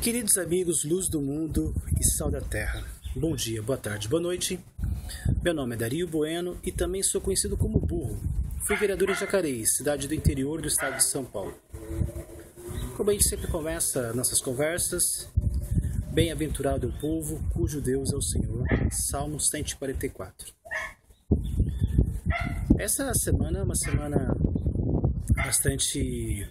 Queridos amigos, luz do mundo e sal da terra, bom dia, boa tarde, boa noite. Meu nome é Dario Bueno e também sou conhecido como Burro. Fui vereador em Jacareí, cidade do interior do estado de São Paulo. Como a gente sempre começa nossas conversas, bem-aventurado o povo cujo Deus é o Senhor. Salmo 144. Essa semana é uma semana bastante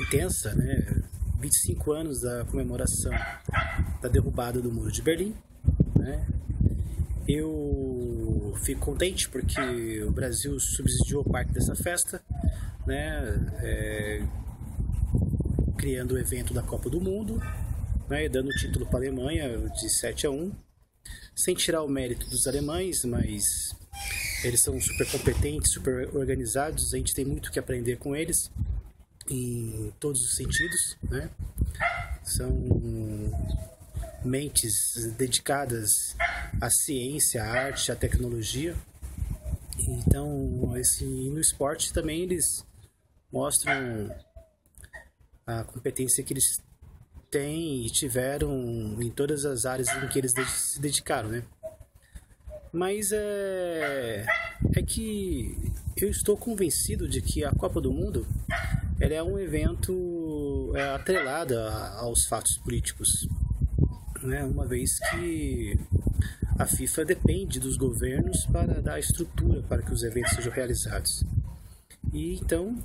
intensa, né? 25 anos da comemoração da derrubada do Muro de Berlim, né? Eu fico contente porque o Brasil subsidiou parte dessa festa, né? É, criando o evento da Copa do Mundo, né? dando o título para a Alemanha de 7 a 1, sem tirar o mérito dos alemães, mas eles são super competentes, super organizados, a gente tem muito que aprender com eles em todos os sentidos, né? São mentes dedicadas à ciência, à arte, à tecnologia. Então, esse, no esporte também eles mostram a competência que eles têm e tiveram em todas as áreas em que eles se dedicaram, né? Mas é, é que eu estou convencido de que a Copa do Mundo ela é um evento é, atrelado aos fatos políticos, né? uma vez que a FIFA depende dos governos para dar estrutura para que os eventos sejam realizados. E então,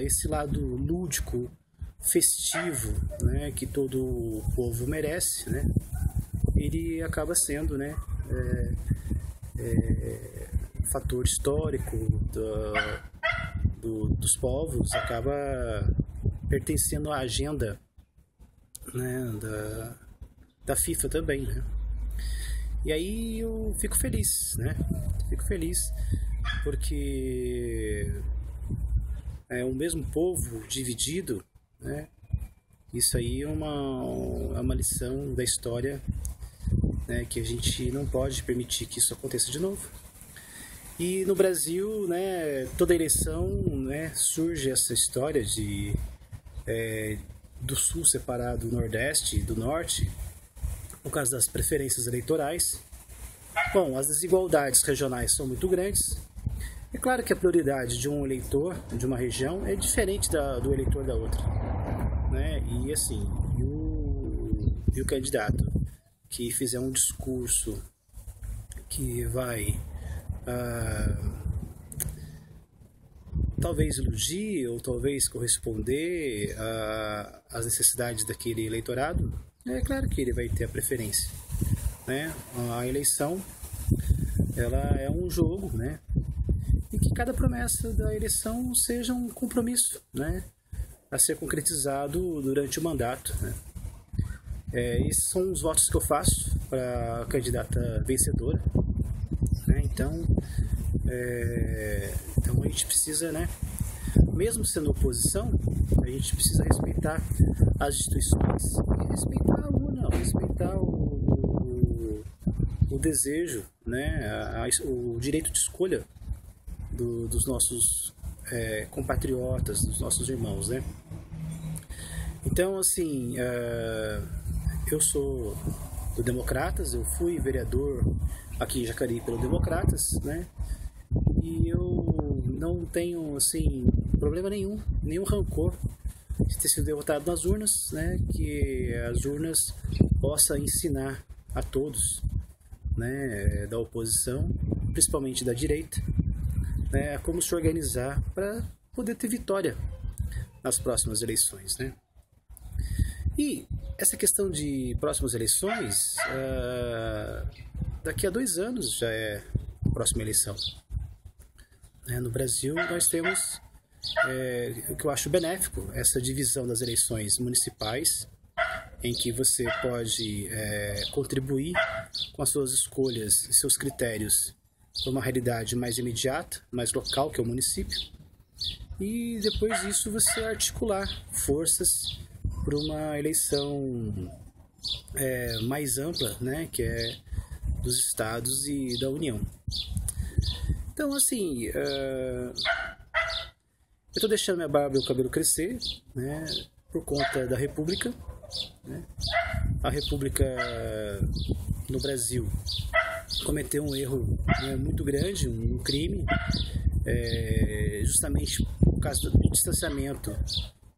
esse lado lúdico, festivo, né, que todo o povo merece, né, ele acaba sendo né, é, é, fator histórico da, do, dos povos, acaba pertencendo à agenda né, da, da FIFA também. Né? E aí eu fico feliz, né? Fico feliz porque é o mesmo povo dividido, né? Isso aí é uma, é uma lição da história né, que a gente não pode permitir que isso aconteça de novo. E no Brasil, né, toda eleição né, surge essa história de é, do Sul separado do Nordeste e do Norte, por causa das preferências eleitorais. Bom, as desigualdades regionais são muito grandes. É claro que a prioridade de um eleitor de uma região é diferente da, do eleitor da outra. Né? E assim, e o, e o candidato que fizer um discurso que vai uh, talvez iludir ou talvez corresponder às necessidades daquele eleitorado, é claro que ele vai ter a preferência. Né? A eleição ela é um jogo, né? E que cada promessa da eleição seja um compromisso, né? A ser concretizado durante o mandato, né? É, esses são os votos que eu faço para a candidata vencedora. Né? Então, é, então a gente precisa, né? Mesmo sendo oposição, a gente precisa respeitar as instituições e respeitar a urna, respeitar o, o, o desejo, né? A, a, o direito de escolha do, dos nossos é, compatriotas, dos nossos irmãos, né? Então, assim, uh, eu sou do Democratas, eu fui vereador aqui em Jacareí pelo Democratas, né? Não tenho, assim, problema nenhum, nenhum rancor de ter sido derrotado nas urnas, né? Que as urnas possam ensinar a todos, né, da oposição, principalmente da direita, né, como se organizar para poder ter vitória nas próximas eleições, né? E essa questão de próximas eleições, uh, daqui a dois anos já é a próxima eleição. É, no Brasil, nós temos é, o que eu acho benéfico, essa divisão das eleições municipais, em que você pode é, contribuir com as suas escolhas e seus critérios para uma realidade mais imediata, mais local, que é o município, e depois disso você articular forças para uma eleição é, mais ampla, né, que é dos estados e da União. Então, assim, uh, eu estou deixando minha barba e o cabelo crescer, né, por conta da República, Né? A República no Brasil cometeu um erro né, muito grande, um crime, é, justamente por causa do distanciamento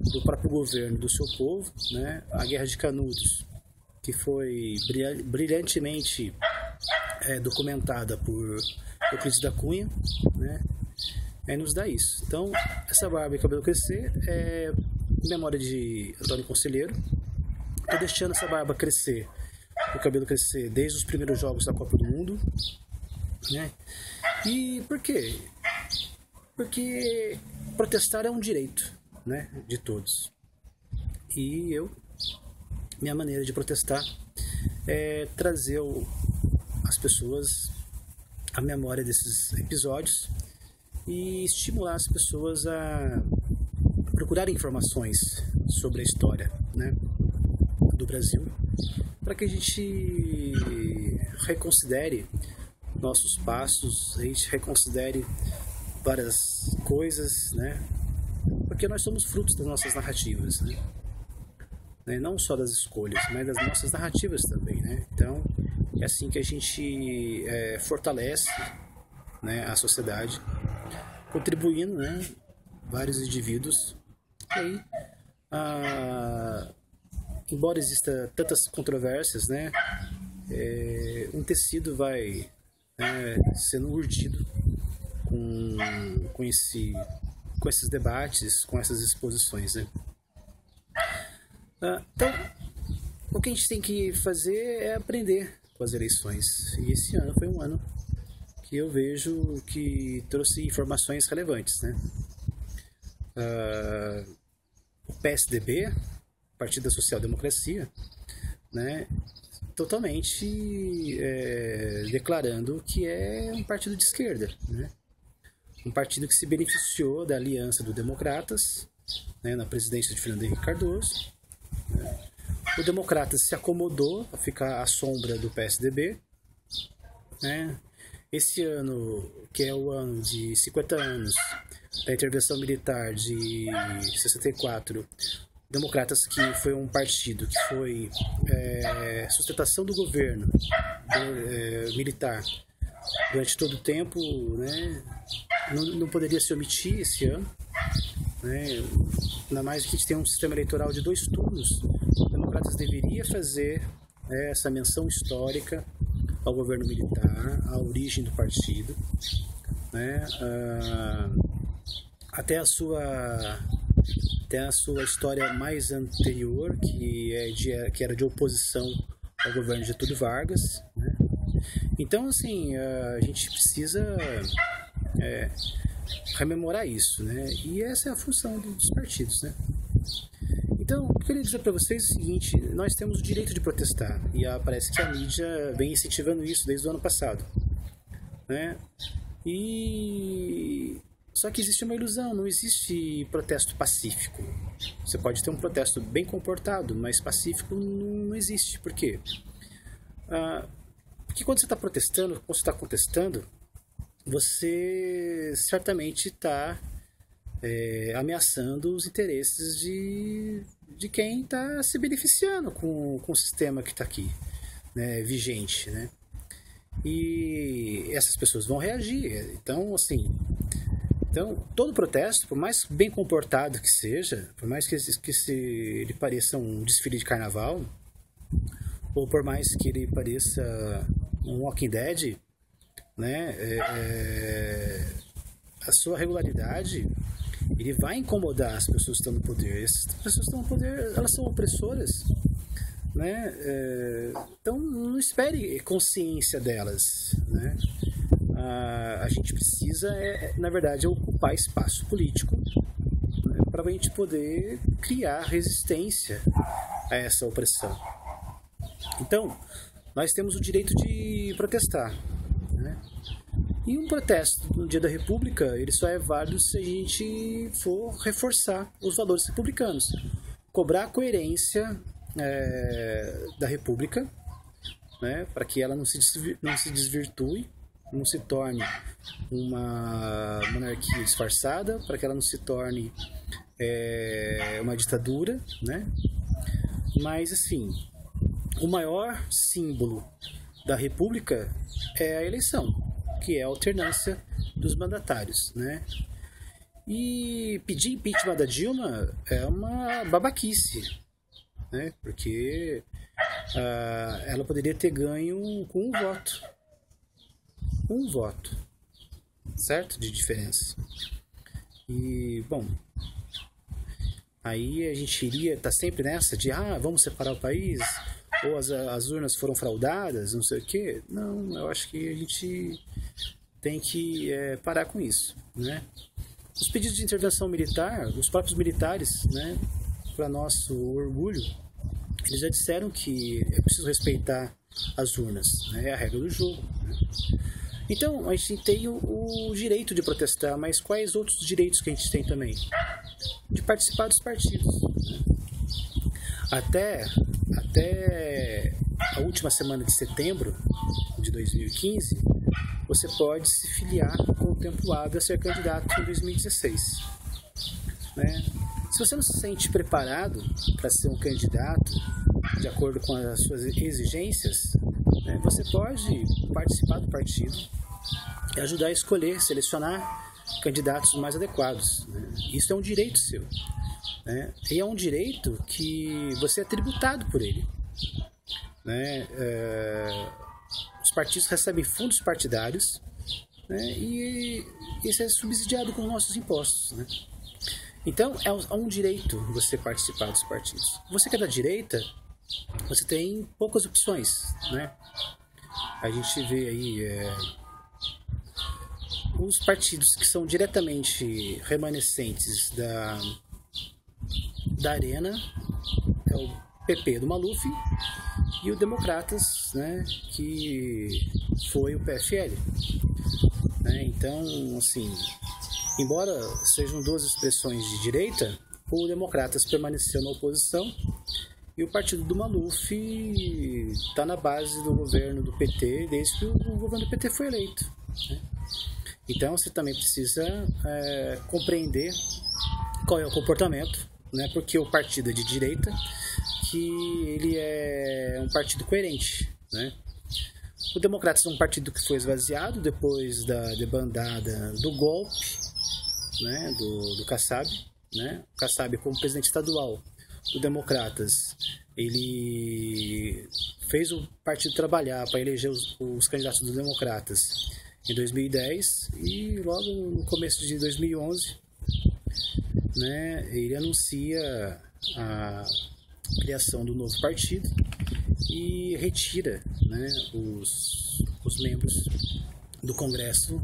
do próprio governo, do seu povo, né? a Guerra de Canudos, que foi brilhantemente é, documentada por Euclides da Cunha, né? é, nos dá isso. Então, essa barba e cabelo crescer é memória de Antônio Conselheiro. Estou deixando essa barba crescer, o cabelo crescer desde os primeiros jogos da Copa do Mundo. Né? E por quê? Porque protestar é um direito né, de todos. E eu, minha maneira de protestar é trazer o, as pessoas a memória desses episódios e estimular as pessoas a procurar informações sobre a história né, do Brasil para que a gente reconsidere nossos passos, a gente reconsidere várias coisas, né? Porque nós somos frutos das nossas narrativas, né? né? Não só das escolhas, mas das nossas narrativas também, né? Então, é assim que a gente é, fortalece né, a sociedade, contribuindo, né? Vários indivíduos. E aí, embora exista tantas controvérsias, né? É, um tecido vai é, sendo urdido com, com, esse, com esses debates, com essas exposições. Né? Ah, então, o que a gente tem que fazer é aprender com as eleições. E esse ano foi um ano que eu vejo que trouxe informações relevantes. Né? Ah, o PSDB, Partido da Social Democracia, né, totalmente é, declarando que é um partido de esquerda, né? um partido que se beneficiou da aliança do Democratas né, na presidência de Fernando Henrique Cardoso. Né? O Democratas se acomodou a ficar à sombra do PSDB. Né? Esse ano, que é o ano de 50 anos da intervenção militar de 64, Democratas, que foi um partido que foi é, sustentação do governo do, é, militar durante todo o tempo, né, não, não poderia se omitir esse ano. Né, ainda mais que a gente tem um sistema eleitoral de dois turnos. Deveria fazer né, essa menção histórica ao governo militar, à origem do partido, né, até a sua tem a sua história mais anterior, que, é de, que era de oposição ao governo de Getúlio Vargas. Né? Então, assim, a gente precisa é, rememorar isso, né? E essa é a função dos partidos, né? Então, eu queria dizer para vocês o seguinte: nós temos o direito de protestar e parece que a mídia vem incentivando isso desde o ano passado, né? E só que existe uma ilusão, não existe protesto pacífico. Você pode ter um protesto bem comportado, mas pacífico não, existe. Por quê? Ah, porque quando você está protestando, quando você está contestando, você certamente está é, ameaçando os interesses de, de quem está se beneficiando com, com o sistema que está aqui, né, vigente, né? E essas pessoas vão reagir. Então, assim, então, todo protesto, por mais bem comportado que seja, por mais que, que se, ele pareça um desfile de carnaval, ou por mais que ele pareça um Walking Dead, né, é, é, a sua regularidade ele vai incomodar as pessoas que estão no poder. Essas pessoas que estão no poder, elas são opressoras, né? É, então não espere consciência delas, né? a, a gente precisa, é, é, na verdade, ocupar espaço político né, para a gente poder criar resistência a essa opressão. Então, nós temos o direito de protestar. E um protesto no Dia da República, ele só é válido se a gente for reforçar os valores republicanos. Cobrar a coerência é, da República, né, para que ela não se, não se desvirtue não se torne uma monarquia disfarçada, para que ela não se torne é, uma ditadura, né? Mas assim, o maior símbolo da República é a eleição, que é a alternância dos mandatários, né? E pedir impeachment da Dilma é uma babaquice, né? Porque ah, ela poderia ter ganho com um voto. Um voto, certo? De diferença. E, bom, aí a gente iria estar tá sempre nessa de, ah, vamos separar o país, ou as, as urnas foram fraudadas, não sei o quê. Não, eu acho que a gente tem que é, parar com isso, né? Os pedidos de intervenção militar, os próprios militares, né, para nosso orgulho, eles já disseram que é preciso respeitar as urnas, né, é a regra do jogo. Né? Então, a gente tem o, o, direito de protestar, mas quais outros direitos que a gente tem também? De participar dos partidos. Né? Até, até a última semana de setembro de 2015, você pode se filiar contemplado a ser candidato em 2016. Né? Se você não se sente preparado para ser um candidato de acordo com as suas exigências, né, você pode participar do partido e ajudar a escolher, selecionar candidatos mais adequados. Né? Isso é um direito seu. Né? E é um direito que você é tributado por ele. Né? É, os partidos recebem fundos partidários né? e isso é subsidiado com nossos impostos. Né? Então é um direito você participar dos partidos. Você que é da direita, você tem poucas opções. Né? A gente vê aí é, os partidos que são diretamente remanescentes da, da Arena, é o PP do Maluf e o Democratas, né, que foi o PFL. Né? Então, assim, embora sejam duas expressões de direita, o Democratas permaneceu na oposição e o partido do Maluf está na base do governo do PT desde que o governo do PT foi eleito. Né? Então você também precisa é, compreender qual é o comportamento, né? porque o partido é de direita que ele é um partido coerente, né? O Democratas é um partido que foi esvaziado depois da debandada do golpe, né, do, do Kassab, né? O Kassab como presidente estadual do Democratas, ele fez o partido trabalhar para eleger os, os candidatos dos Democratas em 2010 e logo no começo de 2011, né, ele anuncia a criação do novo partido e retira né, os, os membros do Congresso,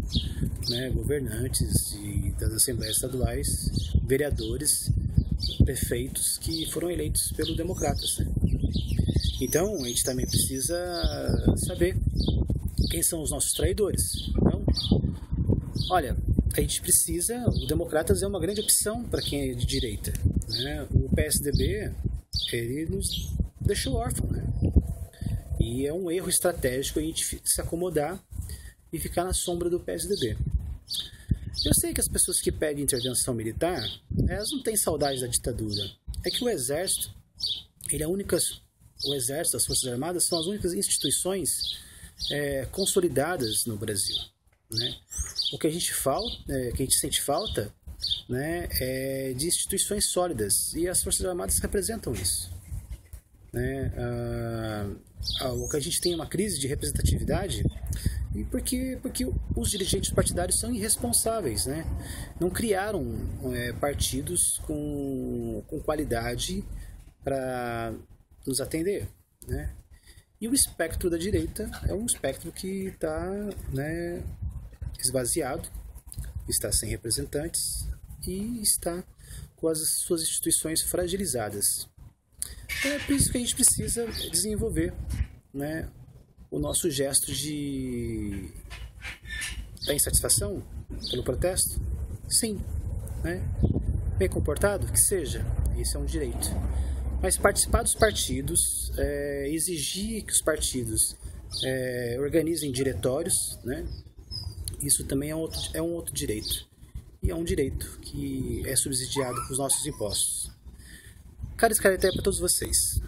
né, governantes e das assembleias estaduais, vereadores, prefeitos que foram eleitos pelos democratas. Né? Então a gente também precisa saber quem são os nossos traidores. Então, olha, a gente precisa. O Democratas é uma grande opção para quem é de direita. Né? O PSDB ele nos deixou órfão, né? E é um erro estratégico a gente se acomodar e ficar na sombra do PSDB. Eu sei que as pessoas que pedem intervenção militar, elas não têm saudade da ditadura. É que o exército, ele é a única, o exército, as forças armadas são as únicas instituições é, consolidadas no Brasil. Né? O que a gente falta, é, que a gente sente falta né, é, de instituições sólidas e as Forças Armadas representam isso. Né? Ah, ah, o que a gente tem é uma crise de representatividade e porque, porque os dirigentes partidários são irresponsáveis, né? não criaram é, partidos com, com qualidade para nos atender. Né? E o espectro da direita é um espectro que está né, esvaziado, está sem representantes e está com as suas instituições fragilizadas. É por isso que a gente precisa desenvolver né, o nosso gesto de da insatisfação pelo protesto. Sim, né? bem comportado, que seja, isso é um direito. Mas participar dos partidos, é, exigir que os partidos é, organizem diretórios, né? Isso também é um, outro, é um outro direito. E é um direito que é subsidiado com os nossos impostos. Cara, esse cara é para todos vocês.